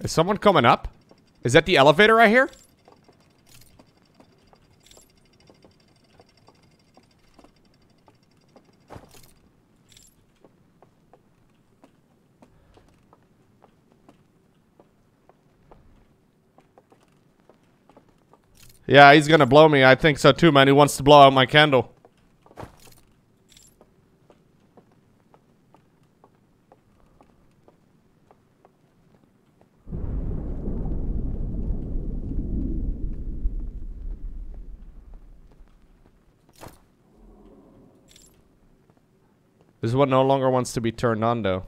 Is someone coming up? Is that the elevator I hear? Yeah, he's gonna blow me. I think so too, man. He wants to blow out my candle. This one no longer wants to be turned on, though.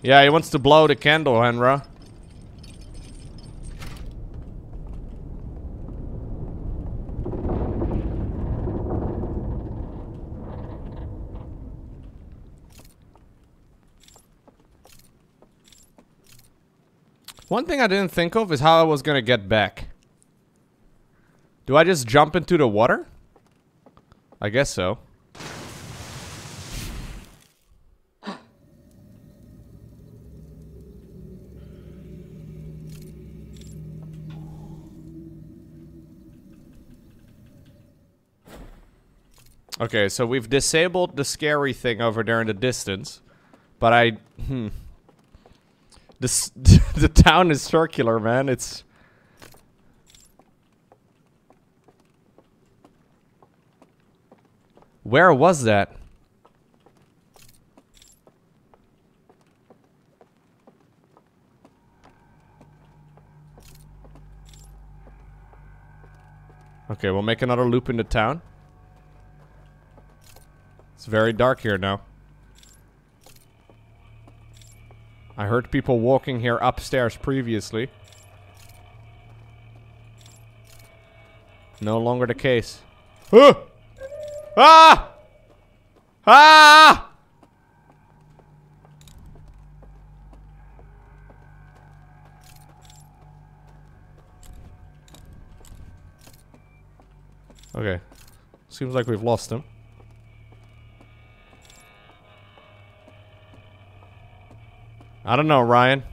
Yeah, he wants to blow the candle, Henra. One thing I didn't think of is how I was gonna get back. Do I just jump into the water? I guess so. Okay, so we've disabled the scary thing over there in the distance. But I... Hmm. This, the town is circular, man. It's... Where was that? Okay, we'll make another loop into town. It's very dark here now. I heard people walking here upstairs previously. No longer the case. Huh! Ah! Ah! Okay. Seems like we've lost him. I don't know, Ryan.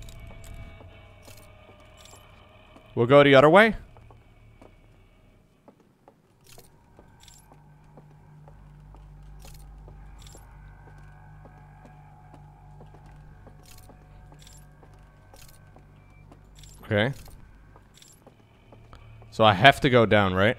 We'll go the other way? Okay. So I have to go down, right?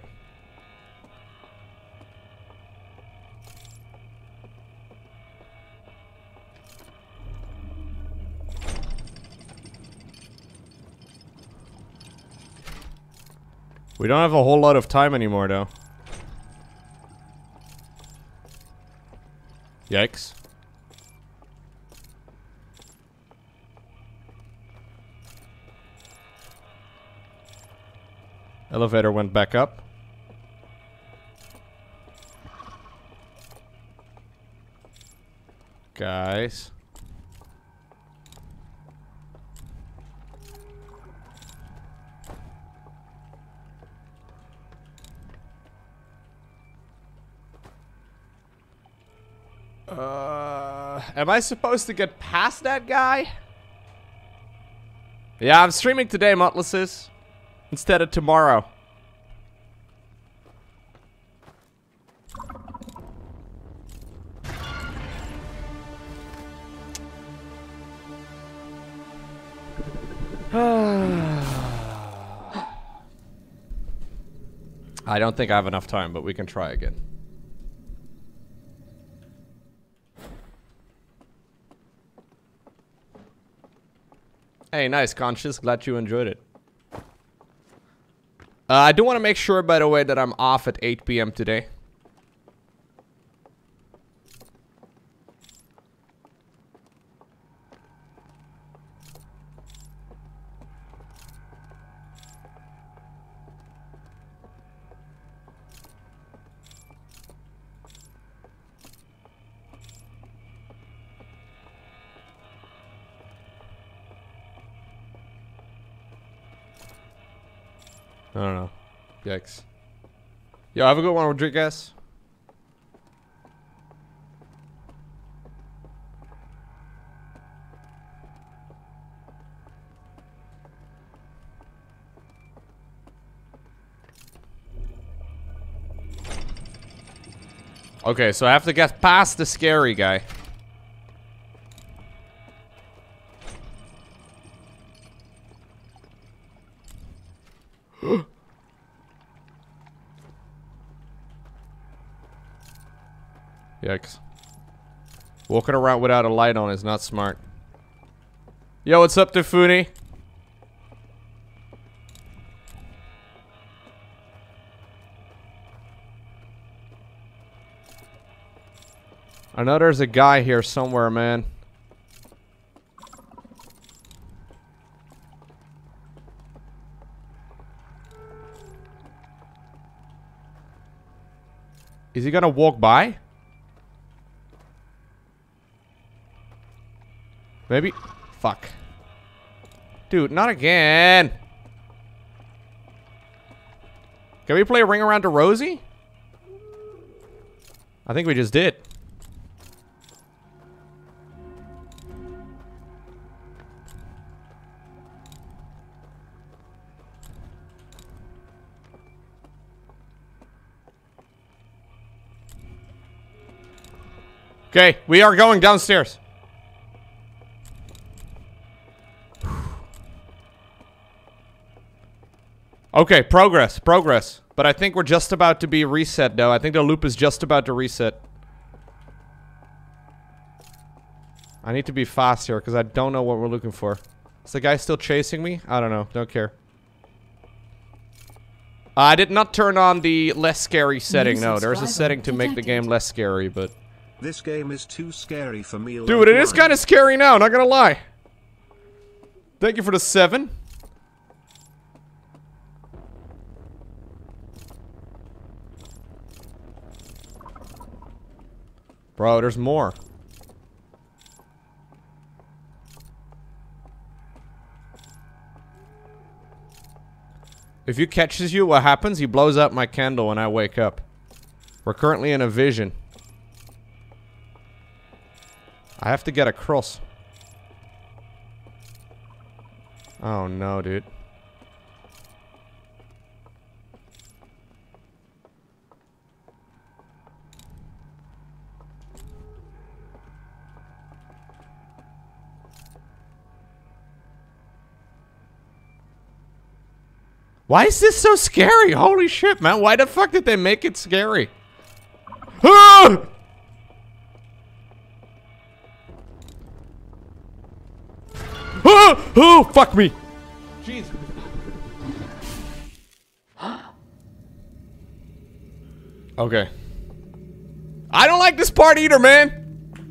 We don't have a whole lot of time anymore, though. Yikes. Elevator went back up. Guys. Uh, am I supposed to get past that guy? Yeah, I'm streaming today, Mutlises. Instead of tomorrow. I don't think I have enough time, but we can try again. Hey, nice, Conscious. Glad you enjoyed it. Uh, I do want to make sure, by the way, that I'm off at 8 p.m. today. I don't know. Yikes. Yo, have a good one, Rodriguez. Okay, so I have to get past the scary guy. Yikes. Walking around without a light on is not smart. Yo, what's up, Tefuni? I know there's a guy here somewhere, man. Is he gonna walk by? Maybe? Fuck. Dude, not again! Can we play a Ring Around to Rosie? I think we just did. Okay, we are going downstairs. Okay, progress, progress. But I think we're just about to be reset, though. I think the loop is just about to reset. I need to be fast here, because I don't know what we're looking for. Is the guy still chasing me? I don't know. Don't care. I did not turn on the less scary setting. No, there's a setting to make the game less scary, but... This game is too scary for me. Dude, it is kind of scary now, not gonna lie. Thank you for the seven. Bro, there's more. If he catches you, what happens? He blows up my candle when I wake up. We're currently in a vision. I have to get across. Oh no, dude. Why is this so scary? Holy shit, man. Why the fuck did they make it scary? Ah! Oh, oh, fuck me. Jeez. okay. I don't like this part either, man.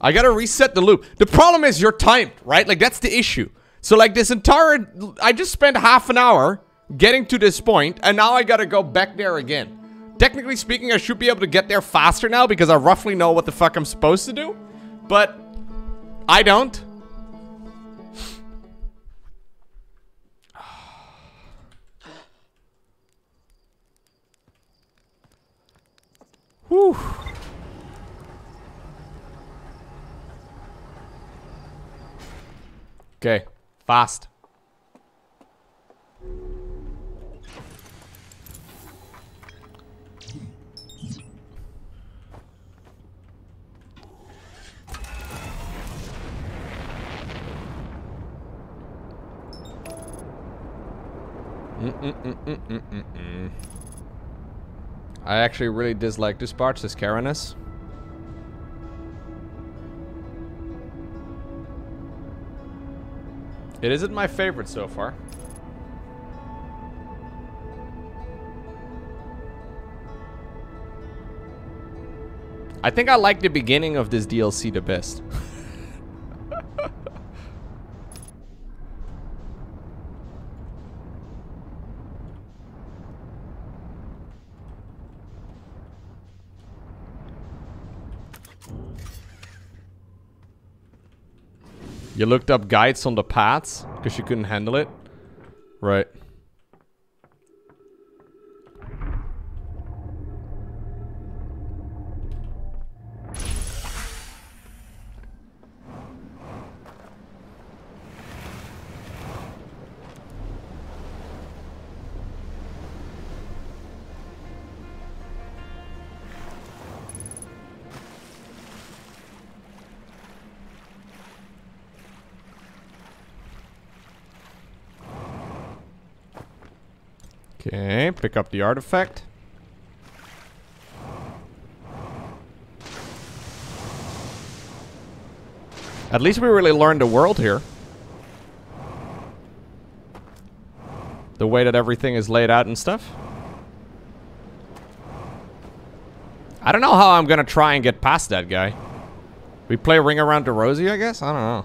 I gotta reset the loop. The problem is you're timed, right? Like, that's the issue. So, like, this entire... I just spent half an hour getting to this point, and now I gotta go back there again. Technically speaking, I should be able to get there faster now because I roughly know what the fuck I'm supposed to do. But... I don't. Whew. Okay, fast. Mm -mm -mm I actually really dislike this part, this Kareness. It isn't my favorite so far. I think I like the beginning of this DLC the best. You looked up guides on the paths because you couldn't handle it? Right. Pick up the artifact. At least we really learned the world here. The way that everything is laid out and stuff. I don't know how I'm gonna try and get past that guy. We play Ring Around the Rosie, I guess? I don't know.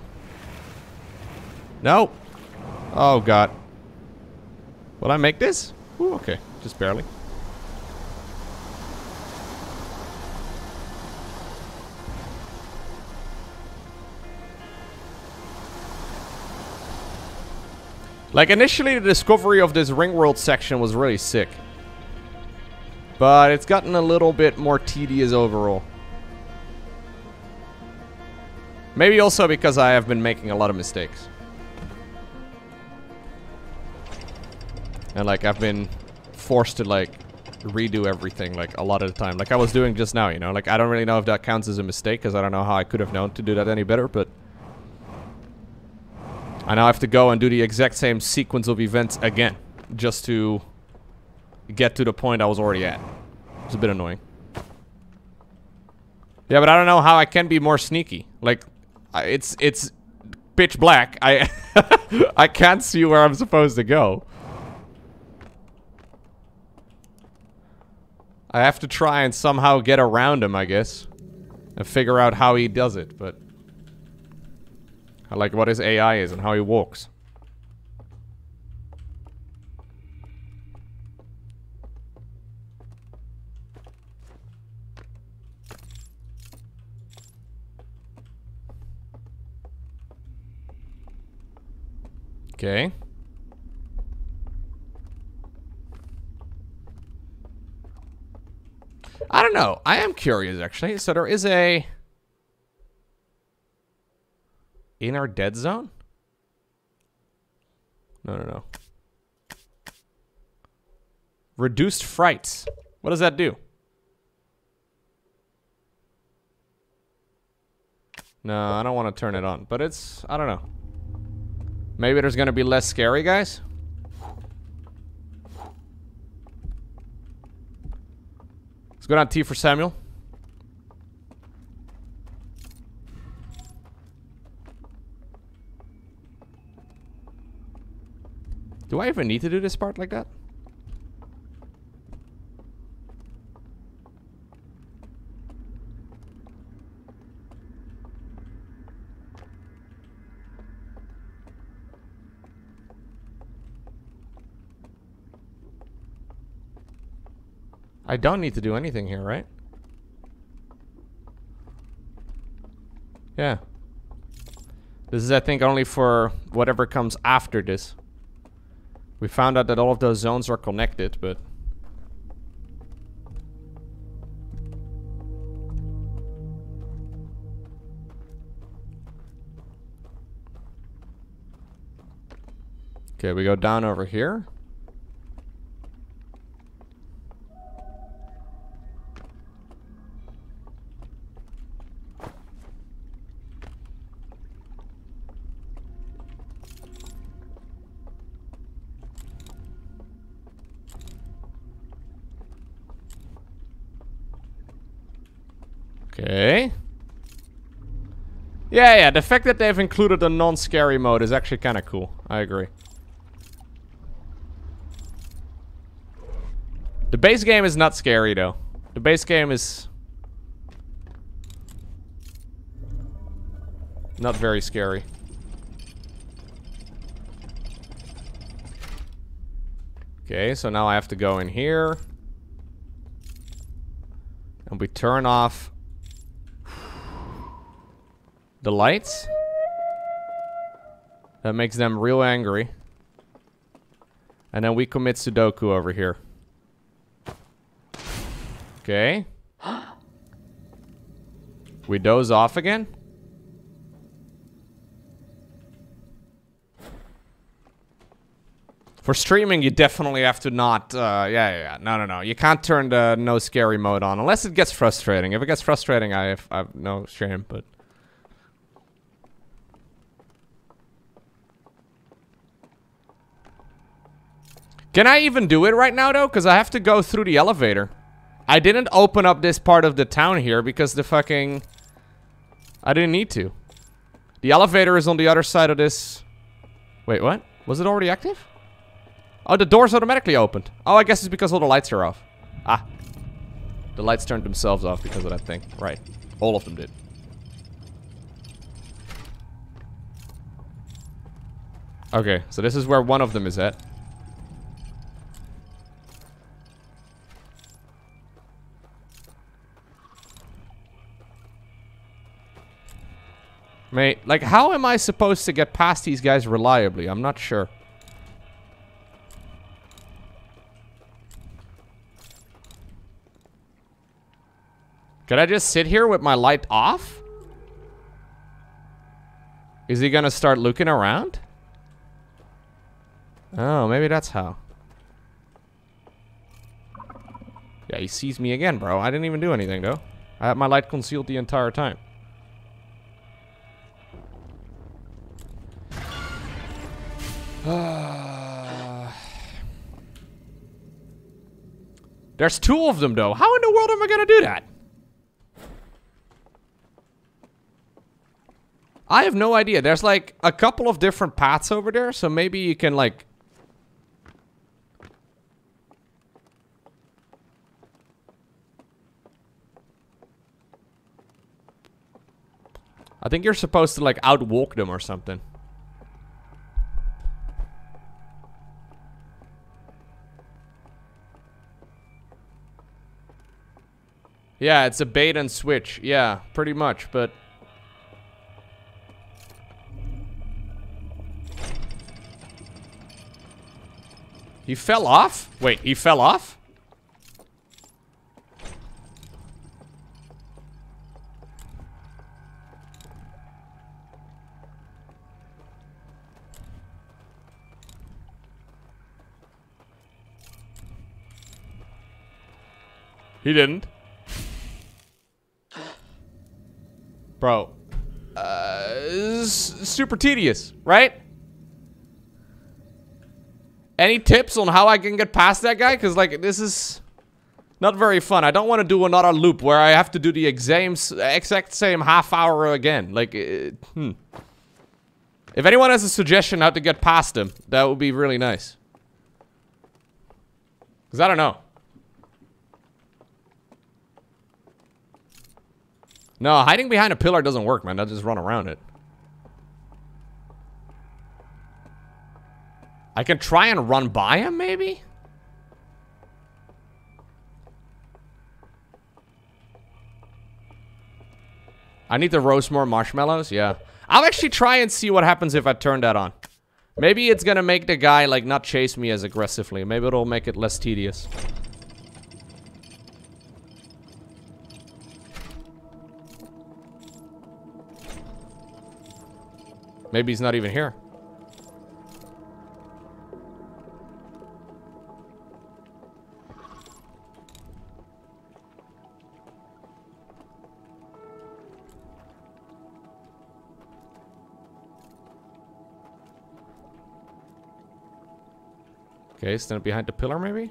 No. Oh, God. Will I make this? Ooh, okay. Just barely. Like, initially, the discovery of this Ring World section was really sick. But it's gotten a little bit more tedious overall. Maybe also because I have been making a lot of mistakes. And like, I've been forced to like, redo everything like a lot of the time. Like I was doing just now, you know? Like, I don't really know if that counts as a mistake because I don't know how I could have known to do that any better, but... I now have to go and do the exact same sequence of events again. Just to get to the point I was already at. It's a bit annoying. Yeah, but I don't know how I can be more sneaky. Like, it's it's pitch black. I I can't see where I'm supposed to go. I have to try and somehow get around him, I guess. And figure out how he does it, but... I like what his AI is and how he walks. Okay. I don't know. I am curious, actually. So there is a... In our dead zone? No, no, no. Reduced frights. What does that do? No, I don't want to turn it on. But it's... I don't know. Maybe there's gonna be less scary guys? Let's go down T for Samuel. Do I even need to do this part like that? I don't need to do anything here, right? Yeah. This is, I think, only for whatever comes after this. We found out that all of those zones are connected, but... Okay, we go down over here. Okay. Yeah, yeah, the fact that they've included a non-scary mode is actually kind of cool. I agree. The base game is not scary, though. The base game is... Not very scary. Okay, so now I have to go in here. And we turn off the lights. That makes them real angry. And then we commit Sudoku over here. Okay. we doze off again. For streaming, you definitely have to not, uh, yeah, yeah, yeah, no, no, no. You can't turn the no scary mode on unless it gets frustrating. If it gets frustrating, I have, I have no shame, but... Can I even do it right now, though? Because I have to go through the elevator. I didn't open up this part of the town here because the fucking... I didn't need to. The elevator is on the other side of this... Wait, what? Was it already active? Oh, the door's automatically opened. Oh, I guess it's because all the lights are off. Ah. The lights turned themselves off because of that thing. Right. All of them did. Okay, so this is where one of them is at. Mate, like, how am I supposed to get past these guys reliably? I'm not sure. Could I just sit here with my light off? Is he gonna start looking around? Oh, maybe that's how. Yeah, he sees me again, bro. I didn't even do anything, though. I had my light concealed the entire time. There's two of them, though. How in the world am I gonna do that? I have no idea. There's like a couple of different paths over there, so maybe you can like... I think you're supposed to like outwalk them or something. Yeah, it's a bait and switch. Yeah, pretty much, but... He fell off? Wait, he fell off? He didn't. Bro. Uh, super tedious, right? Any tips on how I can get past that guy? Because, like, this is not very fun. I don't want to do another loop where I have to do the exams, exact same half hour again. Like, uh, hmm. If anyone has a suggestion how to get past him, that would be really nice. Because I don't know. No, hiding behind a pillar doesn't work, man. I'll just run around it. I can try and run by him, maybe? I need to roast more marshmallows? Yeah. I'll actually try and see what happens if I turn that on. Maybe it's gonna make the guy, like, not chase me as aggressively. Maybe it'll make it less tedious. Maybe he's not even here. Okay, stand behind the pillar maybe?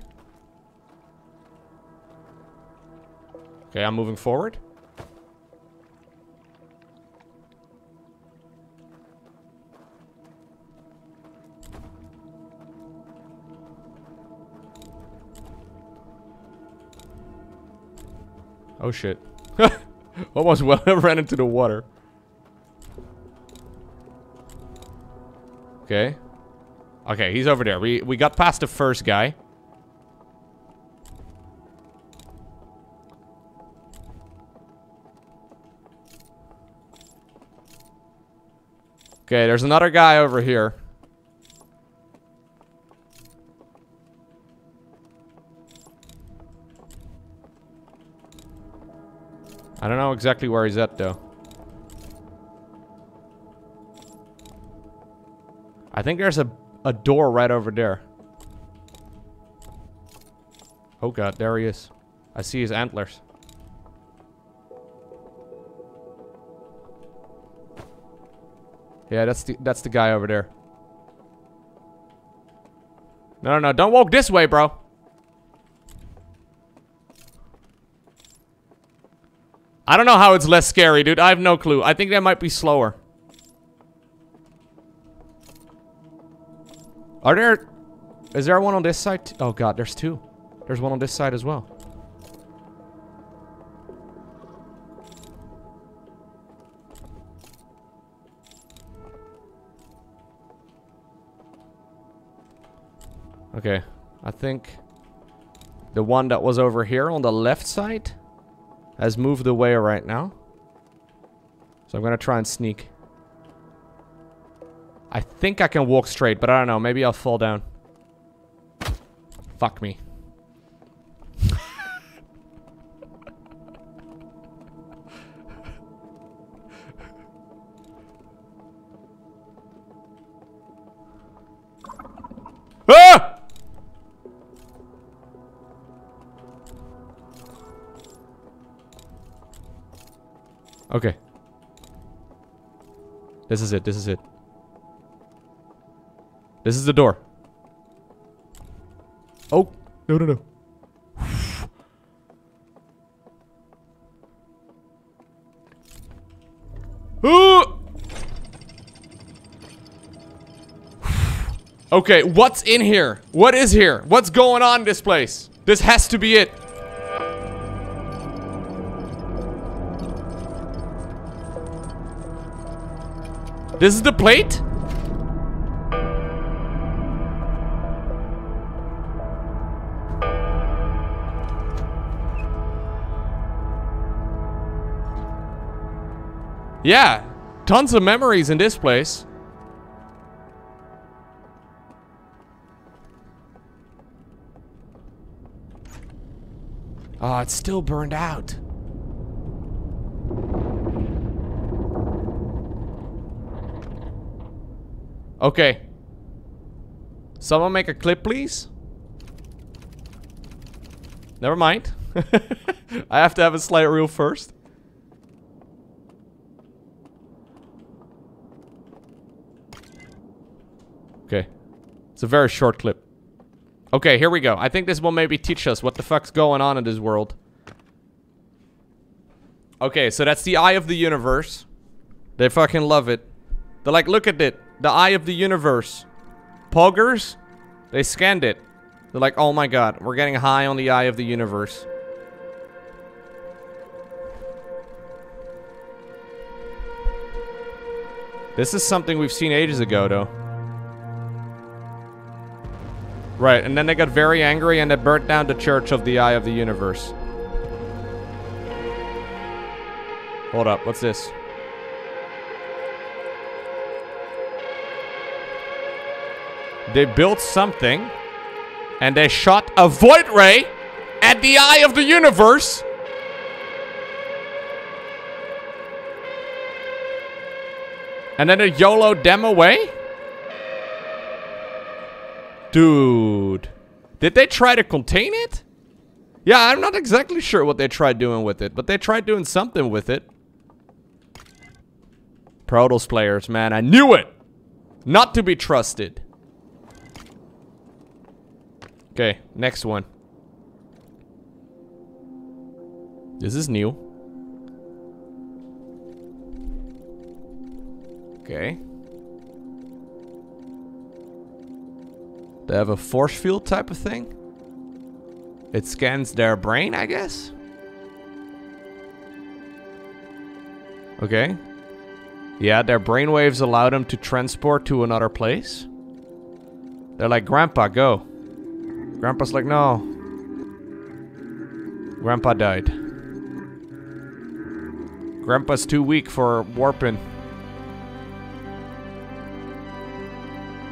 Okay, I'm moving forward. Oh shit. Almost well ran into the water. Okay. Okay, he's over there. We we got past the first guy. Okay, there's another guy over here. I don't know exactly where he's at, though. I think there's a a door right over there. Oh god, there he is. I see his antlers. Yeah, that's the that's the guy over there. No, no, no. Don't walk this way, bro. I don't know how it's less scary, dude. I have no clue. I think that might be slower. Are there... Is there one on this side? Oh, God. There's two. There's one on this side as well. Okay. I think the one that was over here on the left side has moved away right now. So I'm gonna try and sneak. I think I can walk straight, but I don't know. Maybe I'll fall down. Fuck me. Okay. This is it. This is it. This is the door. Oh. No, no, no. Ooh! okay, what's in here? What is here? What's going on in this place? This has to be it. This is the plate? Yeah, tons of memories in this place. Oh, it's still burned out. Okay. Someone make a clip, please? Never mind. I have to have a slide reel first. Okay. It's a very short clip. Okay, here we go. I think this will maybe teach us what the fuck's going on in this world. Okay, so that's the eye of the universe. They fucking love it. They're like, look at it. The eye of the universe. Poggers? They scanned it. They're like, oh my god, we're getting high on the eye of the universe. This is something we've seen ages ago, though. Right, and then they got very angry and they burnt down the Church of the Eye of the Universe. Hold up, what's this? They built something and they shot a void ray at the eye of the universe. And then it YOLO them away? Dude. Did they try to contain it? Yeah, I'm not exactly sure what they tried doing with it, but they tried doing something with it. Protoss players, man, I knew it! Not to be trusted. Okay, next one. This is new. Okay. They have a force field type of thing. It scans their brain, I guess. Okay. Yeah, their brainwaves allow them to transport to another place. They're like, Grandpa, go. Grandpa's like, no. Grandpa died. Grandpa's too weak for warping.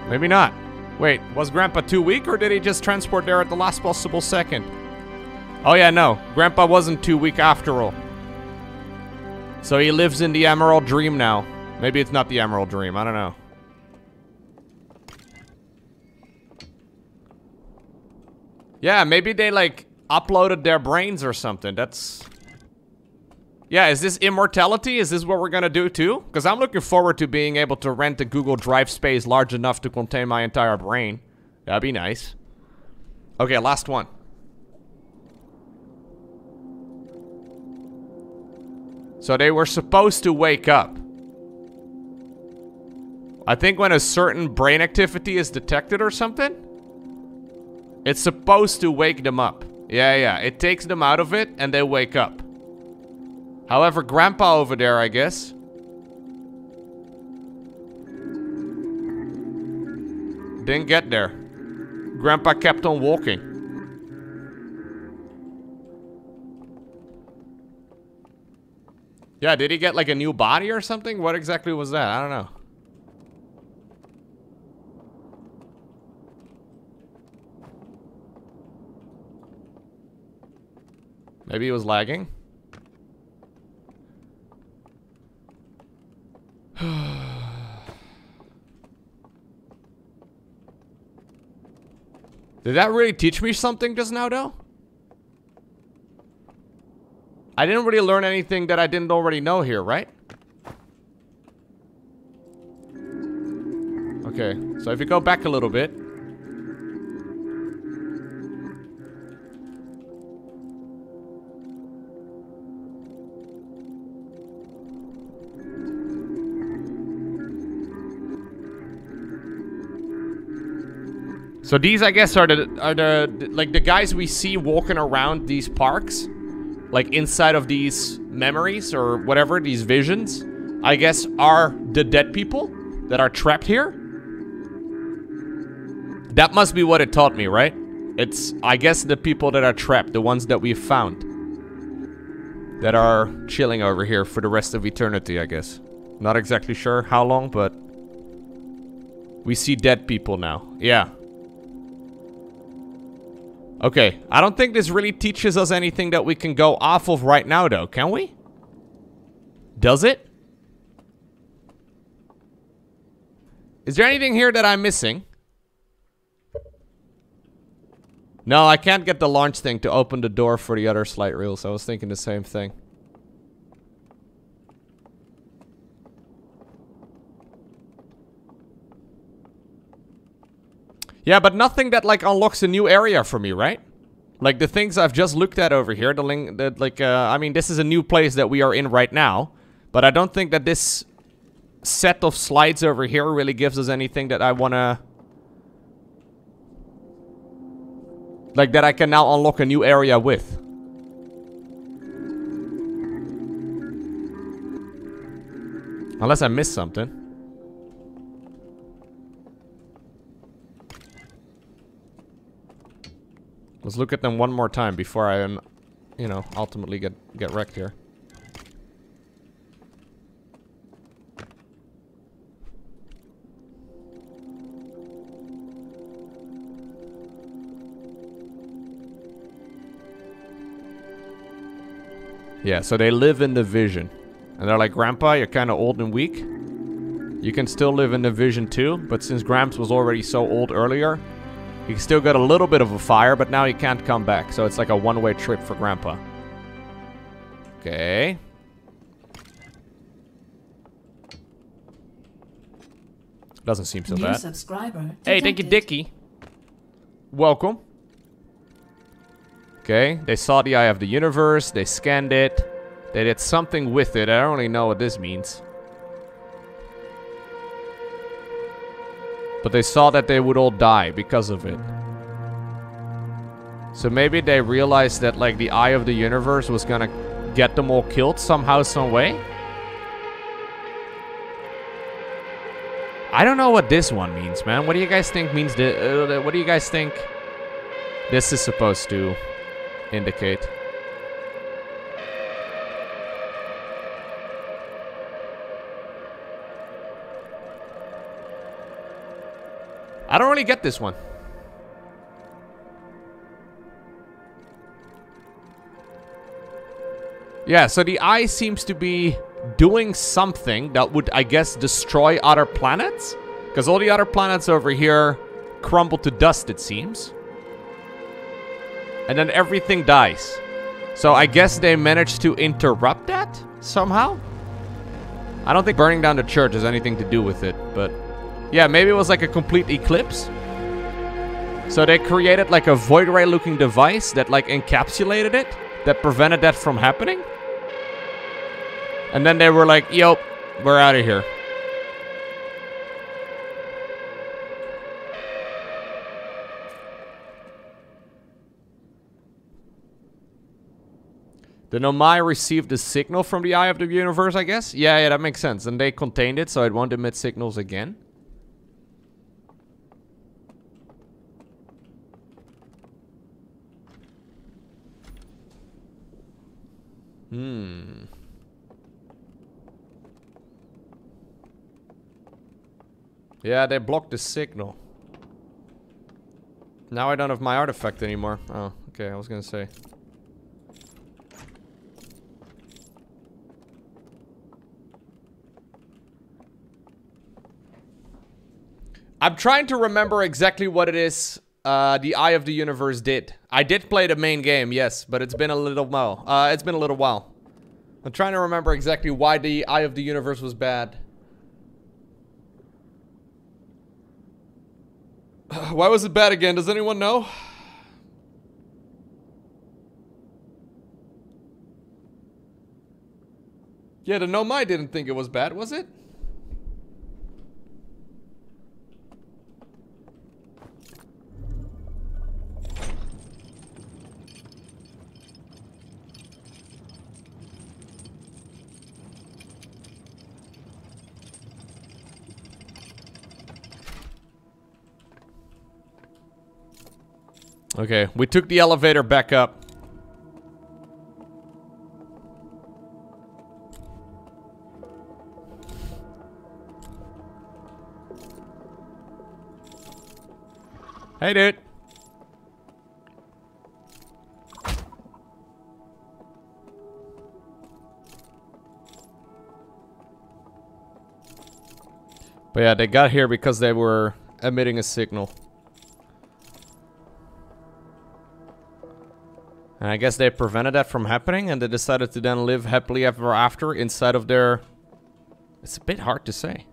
Maybe not. Wait, was Grandpa too weak or did he just transport there at the last possible second? Oh yeah, no. Grandpa wasn't too weak after all. So he lives in the Emerald Dream now. Maybe it's not the Emerald Dream, I don't know. Yeah, maybe they like uploaded their brains or something. That's... Yeah, is this immortality? Is this what we're gonna do too? Because I'm looking forward to being able to rent a Google Drive space large enough to contain my entire brain. That'd be nice. Okay, last one. So they were supposed to wake up. I think when a certain brain activity is detected or something, it's supposed to wake them up. Yeah, yeah, it takes them out of it and they wake up. However, Grandpa over there, I guess. Didn't get there. Grandpa kept on walking. Yeah, did he get like a new body or something? What exactly was that? I don't know. Maybe he was lagging? Did that really teach me something just now, though? I didn't really learn anything that I didn't already know here, right? Okay, so if you go back a little bit. So these, I guess, are the are the like the guys we see walking around these parks, like inside of these memories or whatever these visions. I guess are the dead people that are trapped here. That must be what it taught me, right? It's I guess the people that are trapped, the ones that we found, that are chilling over here for the rest of eternity. I guess. Not exactly sure how long, but we see dead people now. Yeah. Okay, I don't think this really teaches us anything that we can go off of right now, though, can we? Does it? Is there anything here that I'm missing? No, I can't get the launch thing to open the door for the other slide reels. I was thinking the same thing. Yeah, but nothing that like unlocks a new area for me, right? Like the things I've just looked at over here, the link, that like, uh, I mean, this is a new place that we are in right now, but I don't think that this set of slides over here really gives us anything that I wanna, like, that I can now unlock a new area with. Unless I missed something. Let's look at them one more time before I, um, you know, ultimately get, get wrecked here. Yeah, so they live in the vision. And they're like, Grandpa, you're kind of old and weak. You can still live in the vision too, but since Gramps was already so old earlier, he still got a little bit of a fire, but now he can't come back. So it's like a one-way trip for Grandpa. Okay. Doesn't seem so New bad. subscriber Hey, thank you. Dickie. Welcome. Okay, they saw the eye of the universe, they scanned it, they did something with it. I don't really know what this means. But they saw that they would all die because of it. So maybe they realized that like the eye of the universe was gonna get them all killed somehow, some way? I don't know what this one means, man. What do you guys think means the? Uh, what do you guys think this is supposed to indicate? I don't really get this one. Yeah, so the eye seems to be doing something that would, I guess, destroy other planets? Because all the other planets over here crumble to dust, it seems. And then everything dies. So I guess they managed to interrupt that somehow? I don't think burning down the church has anything to do with it, but... Yeah, maybe it was like a complete eclipse. So they created like a void ray looking device that like encapsulated it, that prevented that from happening. And then they were like, "Yo, we're out of here." The Nomai received a signal from the eye of the universe, I guess? Yeah, yeah, that makes sense. And they contained it, so it won't emit signals again. Hmm. Yeah, they blocked the signal. Now I don't have my artifact anymore. Oh, okay, I was gonna say. I'm trying to remember exactly what it is uh, the Eye of the Universe did. I did play the main game, yes, but it's been a little while. Uh, it's been a little while. I'm trying to remember exactly why the Eye of the Universe was bad. Why was it bad again? Does anyone know? Yeah, the Nomai didn't think it was bad, was it? Okay, we took the elevator back up. Hey, dude. But yeah, they got here because they were emitting a signal. And I guess they prevented that from happening and they decided to then live happily ever after inside of their... It's a bit hard to say.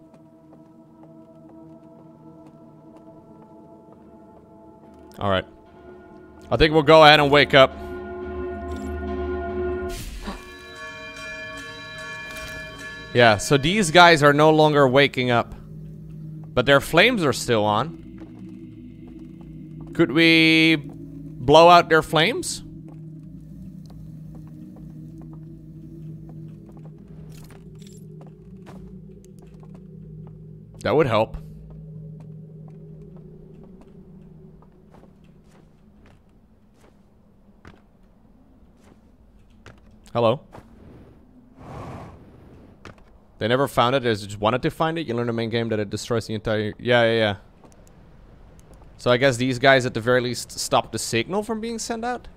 Alright. I think we'll go ahead and wake up. Yeah, so these guys are no longer waking up. But their flames are still on. Could we blow out their flames? That would help. Hello. They never found it, they just wanted to find it. You learn the main game that it destroys the entire... Yeah, yeah, yeah. So I guess these guys at the very least stopped the signal from being sent out?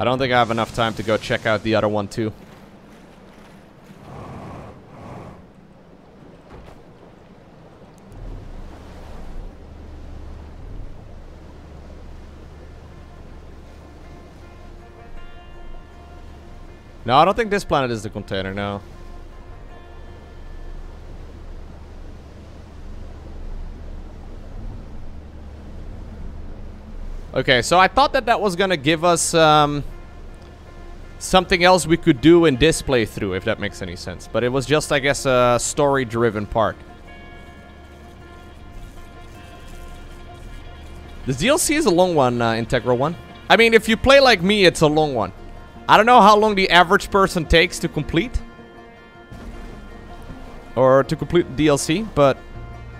I don't think I have enough time to go check out the other one too. No, I don't think this planet is the container, no. Okay, so I thought that that was gonna give us um, something else we could do in this playthrough, if that makes any sense. But it was just, I guess, a story-driven part. This DLC is a long one, uh, Integral One. I mean, if you play like me, it's a long one. I don't know how long the average person takes to complete. Or to complete the DLC, but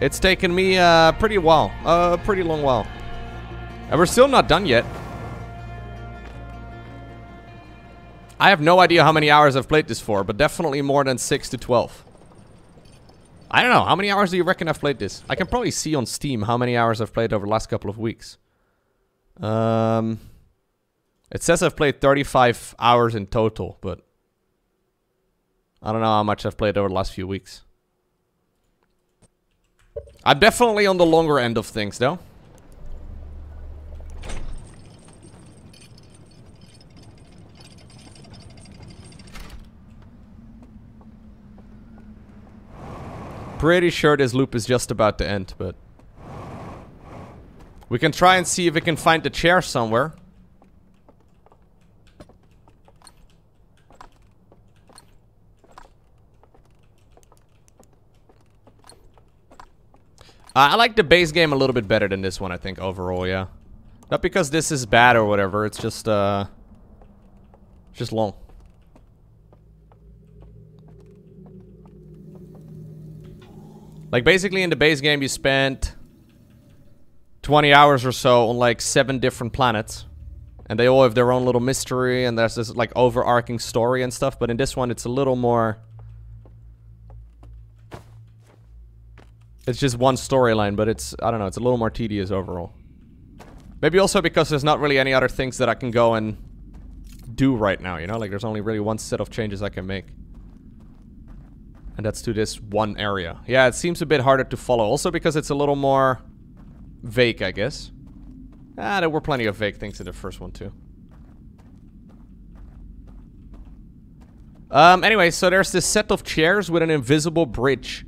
it's taken me a uh, pretty while. A uh, pretty long while. And we're still not done yet. I have no idea how many hours I've played this for, but definitely more than 6 to 12. I don't know. How many hours do you reckon I've played this? I can probably see on Steam how many hours I've played over the last couple of weeks. Um, it says I've played 35 hours in total, but I don't know how much I've played over the last few weeks. I'm definitely on the longer end of things, though. Pretty sure this loop is just about to end, but... We can try and see if we can find the chair somewhere. Uh, I like the base game a little bit better than this one, I think, overall, yeah. Not because this is bad or whatever, it's just, uh... Just long. Like, basically in the base game you spent 20 hours or so on, like, seven different planets. And they all have their own little mystery, and there's this, like, overarching story and stuff. But in this one, it's a little more... It's just one storyline, but it's, I don't know, it's a little more tedious overall. Maybe also because there's not really any other things that I can go and do right now, you know? Like, there's only really one set of changes I can make. And that's to this one area. Yeah, it seems a bit harder to follow. Also because it's a little more vague, I guess. Ah, there were plenty of vague things in the first one, too. Um, anyway, so there's this set of chairs with an invisible bridge.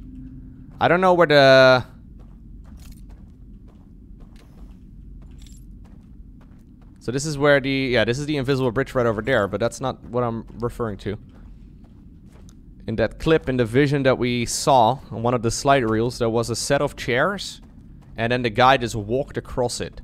I don't know where the... So this is where the... Yeah, this is the invisible bridge right over there, but that's not what I'm referring to. In that clip, in the vision that we saw on one of the slide reels, there was a set of chairs, and then the guy just walked across it.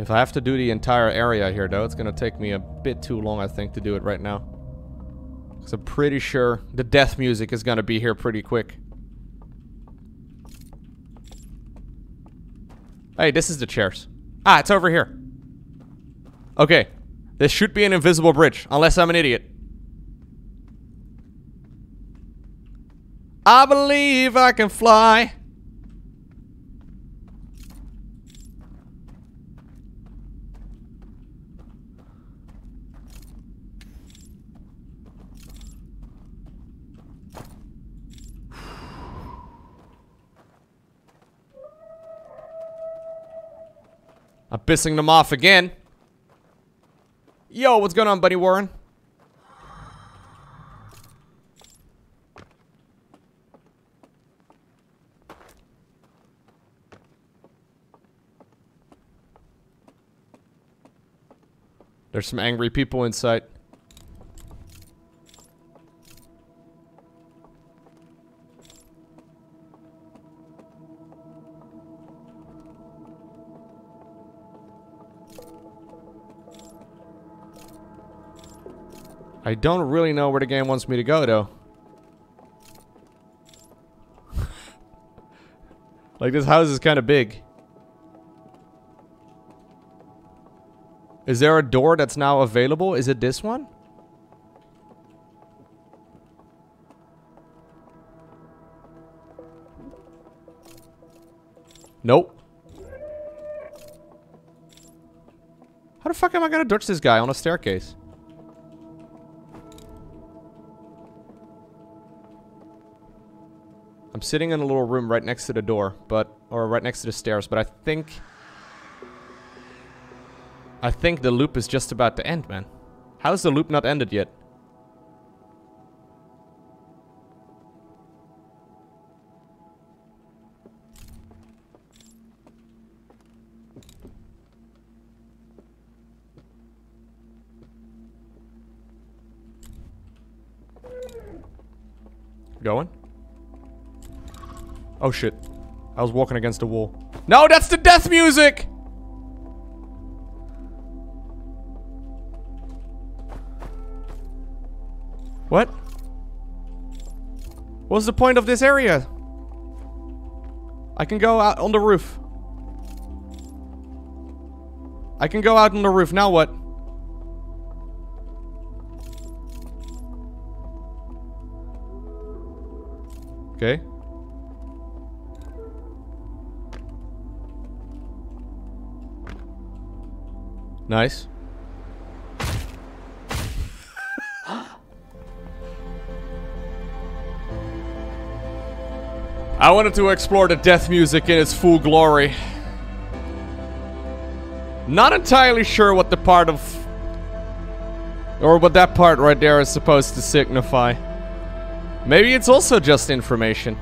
If I have to do the entire area here, though, it's gonna take me a bit too long, I think, to do it right now. Because I'm pretty sure the death music is gonna be here pretty quick. Hey, this is the chairs. Ah, it's over here. Okay. This should be an invisible bridge, unless I'm an idiot. I believe I can fly. I'm pissing them off again. Yo, what's going on, buddy Warren? There's some angry people inside. I don't really know where the game wants me to go, though. like, this house is kind of big. Is there a door that's now available? Is it this one? Nope. How the fuck am I gonna dodge this guy on a staircase? Sitting in a little room right next to the door, but... Or right next to the stairs, but I think... I think the loop is just about to end, man. How is the loop not ended yet? Oh shit. I was walking against a wall. No, that's the death music! What? What's the point of this area? I can go out on the roof. I can go out on the roof. Now what? Nice. I wanted to explore the death music in its full glory. Not entirely sure what the part of... Or what that part right there is supposed to signify. Maybe it's also just information.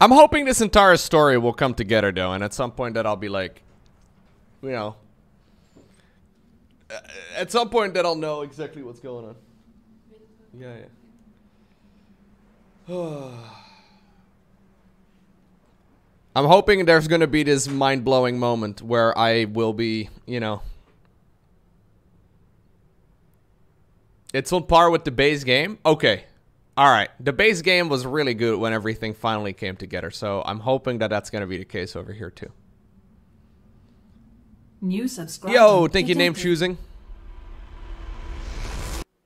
I'm hoping this entire story will come together though, and at some point that I'll be like, you know, uh, at some point that I'll know exactly what's going on. Yeah, yeah. I'm hoping there's gonna be this mind-blowing moment where I will be, you know. It's on par with the base game? Okay. Alright. The base game was really good when everything finally came together, so I'm hoping that that's gonna be the case over here too. New subscriber. Yo, thank you, name choosing.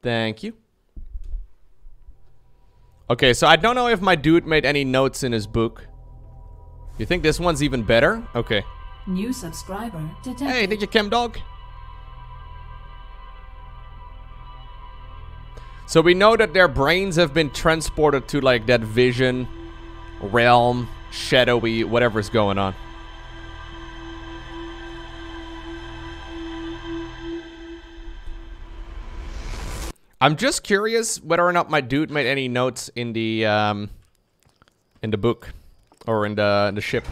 Thank you. Okay, so I don't know if my dude made any notes in his book. You think this one's even better? Okay. New subscriber detected. Hey, did you chem dog? So we know that their brains have been transported to like that vision, realm, shadowy, whatever's going on. I'm just curious whether or not my dude made any notes in the um, in the book or in the in the ship.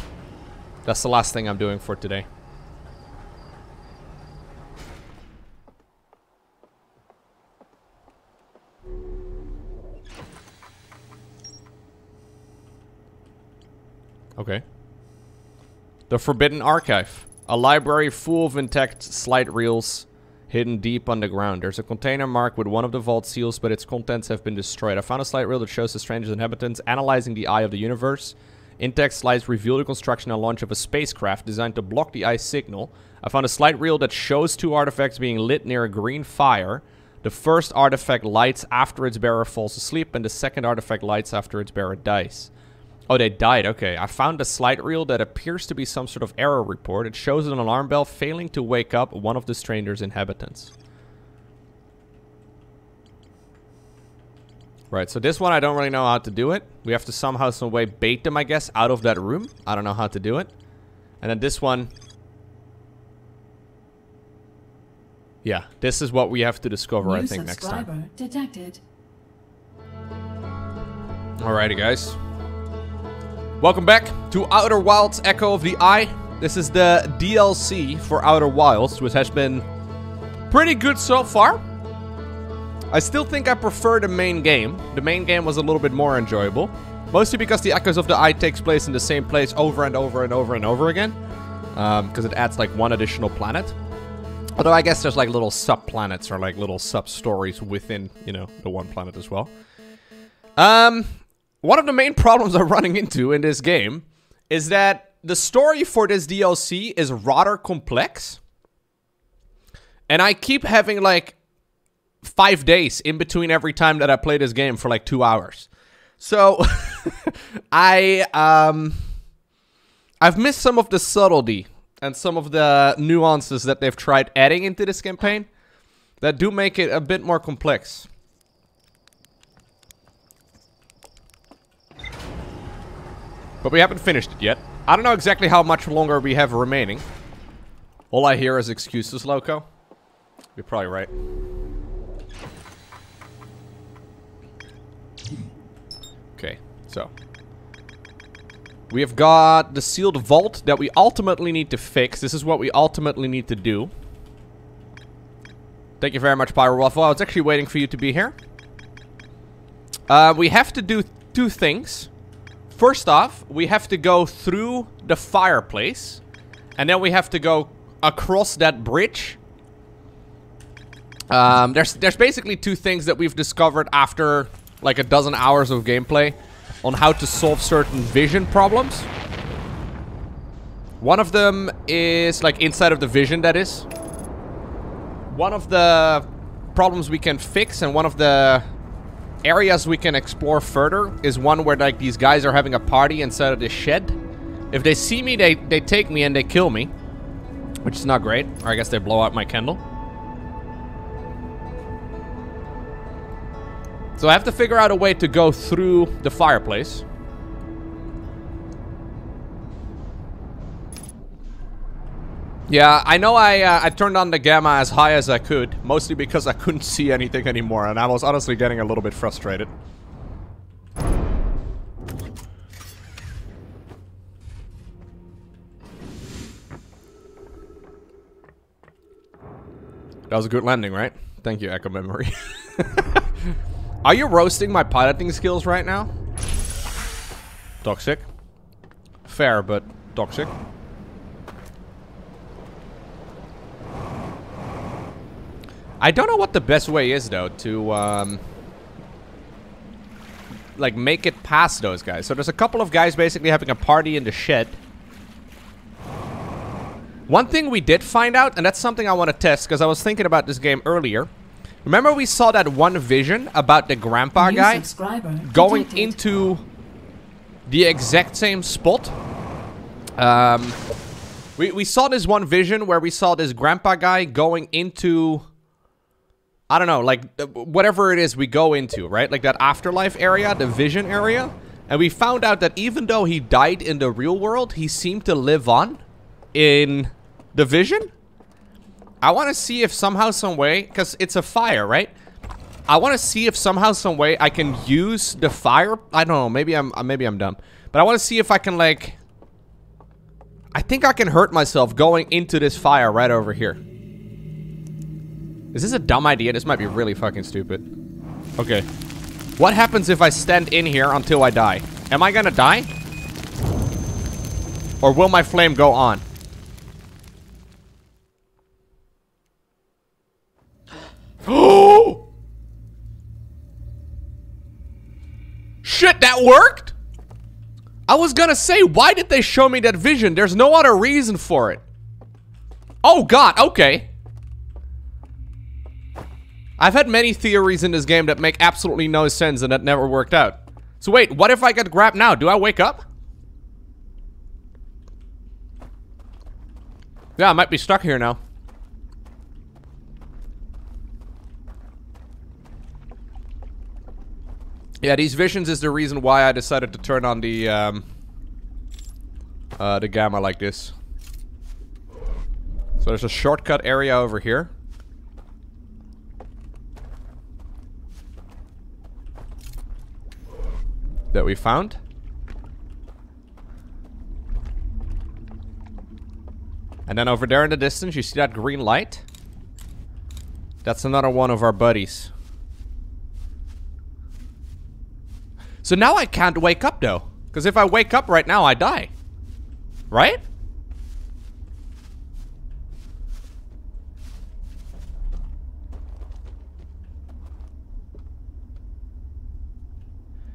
That's the last thing I'm doing for today. Okay. The Forbidden Archive. A library full of intact slide reels hidden deep underground. There's a container marked with one of the vault seals, but its contents have been destroyed. I found a slide reel that shows the strange inhabitants analyzing the eye of the universe. Intact slides reveal the construction and launch of a spacecraft designed to block the eye signal. I found a slide reel that shows two artifacts being lit near a green fire. The first artifact lights after its bearer falls asleep, and the second artifact lights after its bearer dies. Oh, they died. Okay. I found a slide reel that appears to be some sort of error report. It shows an alarm bell failing to wake up one of the stranger's inhabitants. Right, so this one I don't really know how to do it. We have to somehow, some way bait them, I guess, out of that room. I don't know how to do it. And then this one... Yeah, this is what we have to discover, New I think, next time. detected. Alrighty, guys. Welcome back to Outer Wilds Echo of the Eye. This is the DLC for Outer Wilds, which has been pretty good so far. I still think I prefer the main game. The main game was a little bit more enjoyable. Mostly because the Echoes of the Eye takes place in the same place over and over and over and over again. Because it adds like one additional planet. Although I guess there's like little sub-planets or like little sub-stories within, you know, the one planet as well. Um, one of the main problems I'm running into in this game is that the story for this DLC is rather complex. And I keep having like five days in between every time that I play this game for like two hours. So I um I've missed some of the subtlety and some of the nuances that they've tried adding into this campaign that do make it a bit more complex. But we haven't finished it yet. I don't know exactly how much longer we have remaining. All I hear is excuses, Lowko. You're probably right. Okay, so. We have got the sealed vault that we ultimately need to fix. This is what we ultimately need to do. Thank you very much, Pyro Waffle. I was actually waiting for you to be here. Uh, we have to do two things. First off, we have to go through the fireplace. And then we have to go across that bridge. Um, there's, there's basically two things that we've discovered after like a dozen hours of gameplay on how to solve certain vision problems. One of them is like inside of the vision, that is. One of the problems we can fix and one of the areas we can explore further is one where like these guys are having a party inside of this shed. If they see me, they, they take me and they kill me. Which is not great. Or I guess they blow out my candle. So I have to figure out a way to go through the fireplace. Yeah, I know I uh, I turned on the gamma as high as I could, mostly because I couldn't see anything anymore, and I was honestly getting a little bit frustrated. That was a good landing, right? Thank you, Echo Memory. Are you roasting my piloting skills right now? Toxic. Fair, but toxic. I don't know what the best way is, though, to, um... Like, make it past those guys. So there's a couple of guys basically having a party in the shed. One thing we did find out, and that's something I want to test, because I was thinking about this game earlier. Remember we saw that one vision about the grandpa New guy going detected. into the exact same spot? Um, we, we saw this one vision where we saw this grandpa guy going into... I don't know, like, uh, whatever it is we go into, right? Like that afterlife area, the vision area. And we found out that even though he died in the real world, he seemed to live on in the vision. I want to see if somehow, some way, because it's a fire, right? I want to see if somehow, some way I can use the fire. I don't know. Maybe I'm uh, maybe I'm dumb, but I want to see if I can like. I think I can hurt myself going into this fire right over here. Is this a dumb idea? This might be really fucking stupid. Okay. What happens if I stand in here until I die? Am I gonna die? Or will my flame go on? Oh! Shit, that worked? I was gonna say, why did they show me that vision? There's no other reason for it. Oh god, okay. I've had many theories in this game that make absolutely no sense and that never worked out. So wait, what if I get grabbed now? Do I wake up? Yeah, I might be stuck here now. Yeah, these visions is the reason why I decided to turn on the, um, uh, the gamma like this. So there's a shortcut area over here. That we found. And then over there in the distance, you see that green light? That's another one of our buddies. So now I can't wake up though. Because if I wake up right now, I die. Right?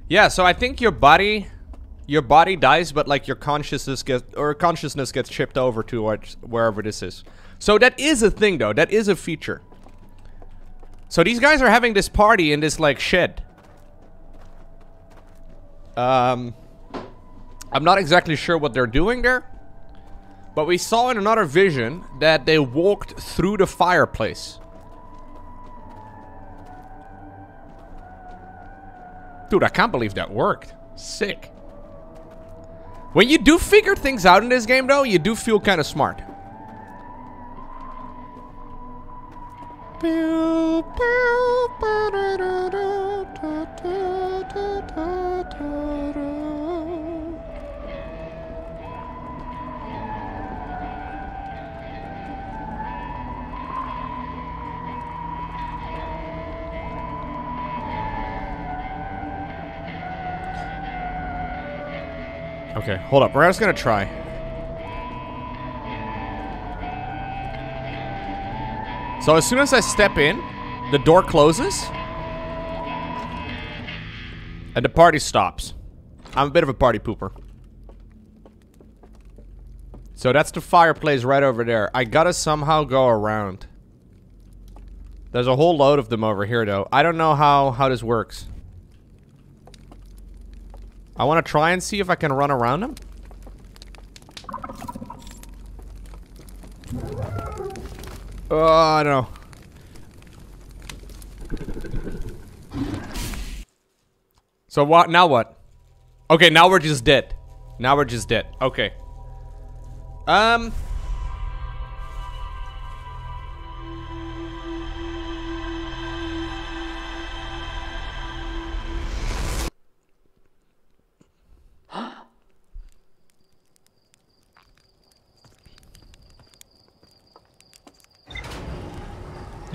Yeah, so I think your body your body dies, but like your consciousness gets or consciousness gets shipped over to wherever this is. So that is a thing though. That is a feature. So these guys are having this party in this like shed. Um, I'm not exactly sure what they're doing there. But we saw in another vision that they walked through the fireplace. Dude, I can't believe that worked. Sick. When you do figure things out in this game, though, you do feel kind of smart. Okay, hold up. We're just gonna try. So as soon as I step in, the door closes. And the party stops. I'm a bit of a party pooper. So that's the fireplace right over there. I gotta somehow go around. There's a whole load of them over here, though. I don't know how, how this works. I want to try and see if I can run around them. Oh, I don't know. So what? Now what? Okay, now we're just dead. Now we're just dead. Okay. Um.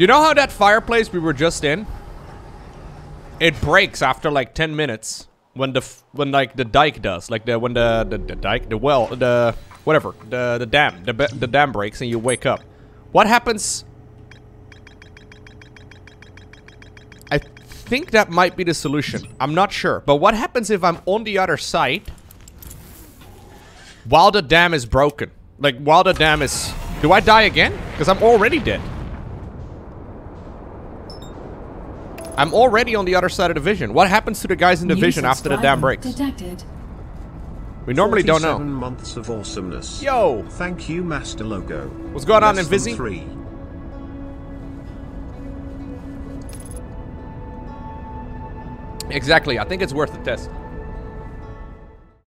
You know how that fireplace we were just in? It breaks after like 10 minutes when the when like the dike does, like the when the the, the dike, the well, the whatever, the the dam, the the dam breaks and you wake up. What happens? I think that might be the solution. I'm not sure, but what happens if I'm on the other side while the dam is broken? Like while the dam is, do I die again? Because I'm already dead. I'm already on the other side of the vision. What happens to the guys in the New vision after the dam subscriber breaks? Detected. We normally don't 47 know. months of awesomeness. Yo! Thank you, Master Logo. What's going on Less in than Vizzy? Three. Exactly. I think it's worth the test.